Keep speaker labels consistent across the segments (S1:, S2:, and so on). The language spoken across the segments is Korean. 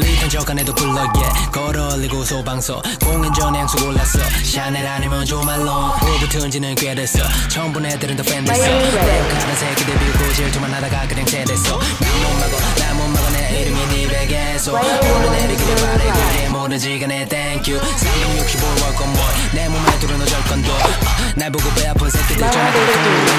S1: 안에도 불러 yeah 걸어 올리고 소방서. 공연 전에 향수 골랐어. 샤넬 아니면 조말론 모두 튼지는 꽤 됐어. 처음 본 애들은 다팬 됐어 가는 새끼들 비웃고 질투만 하다가 그냥 제됐어. 나못 막어 나못 막어 내 이름이 네 베개에서 오르내리기를 바래 그게 모르지 간에 thank you. 365월 건물 내 몸에 두른 어쩔 건도. 날 보고 배 아픈 새끼들 전화들 통밀리고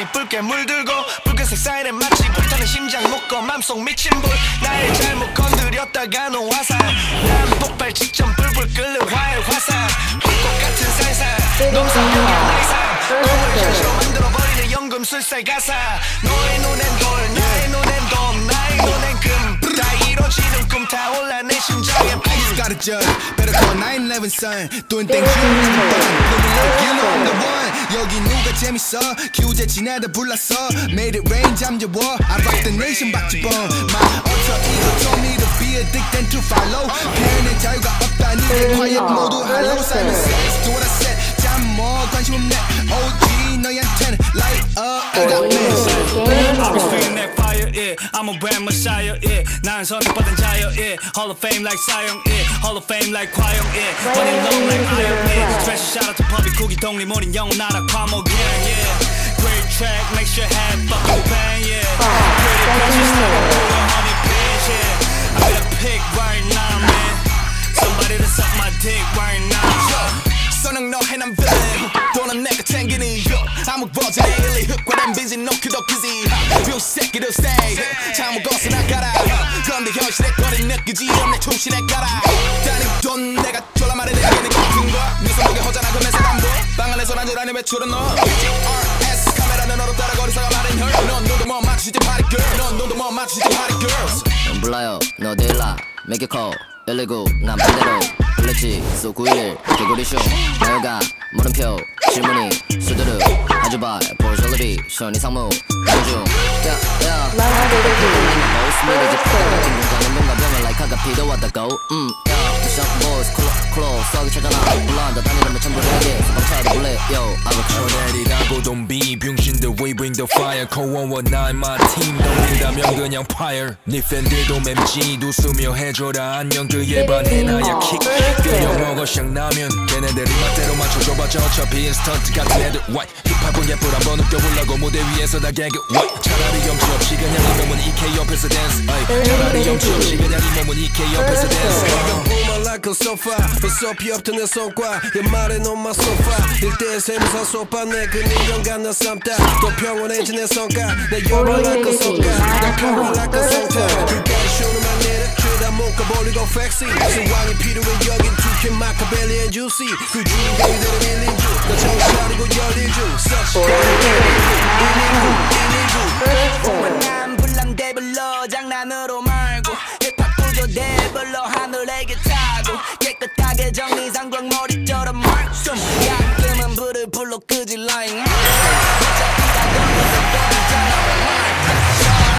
S2: 초록잎 붉게 물들고 붉은색 사이렌 마치 불타는 심장 묶어 맘속 미친 불. 나의 잘못 건드렸다가 너 화살. 난 폭발 직전 불불 끓는 화의 화살. 불꽃 같은 살살. 농사병의 나이사. 꿈을 현실로 만들어버리는 연금술사 가사. 너의 눈엔
S3: Got a judge. Better call 911 son. Doing things you to done. Living like you know I'm the one. 여기 누가 재밌어? 교재 지나다 불렀어. Made it rain 잠재워. I rock the nation 박지범. My alter ego told me to be a dick then to follow. 표현의 자유가 없다니 내 quiet 모두 hello. Simon says do what I said. 잠뭐 관심 없네.
S2: a brand messiah, yeah. 난 선택받은 자여, yeah. Hall of Fame like Sion, yeah. Hall of Fame like 과영, yeah. Running long like Iron, yeah. Special shout out to Public Cookie 동리 모린 영나라 과목, yeah, yeah. Great track, makes your head fucking bang, yeah. Pretty precious, like a boy, honey bitch, yeah. I got a pick right now, man. Somebody to suck my dick right now. 선행 너 해난 villain 돈은 내가 챙기는 요 암흑 버전 거리 느끼지 않네. 충실해 가라. 다니 돈 내가 졸라 말해 내게는 같은 거야 네 손목에 매색 안보 방 안에서 난줄아는 외출은 너. RS 카메라는 너로 따라 거리사가 말인 her 넌 눈도 못 맞추지 party girl. 넌 눈도 못 맞추지 party girls.
S4: 몰라요. 너 데일라 make it call. 119 난 반대로 블랙지. 쏘911 개구리 쇼. 나요가 물음표 질문이 수두룩. 아주발 볼셜리비 션 이 상무 양중 야야 보스미드 이 라이카가 필요하다고 음야 션 보스 클로 클로 썩이 찾아나 물론 다 다니려면 전부 내게. 소방차도 몰래. Yo 아보카도
S5: 내리라고 don't be. 병신들 we bring the fire. 코어원 나의 my team. 돌린다면 그냥 fire. 네 팬들도 맴지. 웃으며 해줘라. 안녕 그에 반해 나야 킥 끓여 먹어 샹 라면. 걔네들이 맛대로 맞춰줘봤자 어차피 인스턴트 같은 애들. White 힙합은 예쁠 한번 웃겨보려고 무대 위에서 다 개그 white 차라리 염치 없이 그냥 이 몸은 EK 옆에서 댄스 아이, 차라리 염치 없이 그냥 이 몸은 EK 옆에서 댄스
S6: Boom like a sofa 없던 내 손과 이 말에 너만 소파 일대의 세무사 소파 내그 인간간 나 삼다. 또 평온해진 내 성과. 내 you're like a sofa 나 cool like a I need it 죄 다 묶어버리고 flexy 수왕이 필요해 여긴 투캔 마카벨리 and juicy. 그 주인공들은 1인주. 나 정신 차리고 열일주. Such 119
S2: 난 불남 대불러 장난으로 말고. 힙합 구조 대불러 하늘에게 타고. 깨끗하게 정리 상광 머리처럼 말씀 야금은 불을 불러 끄지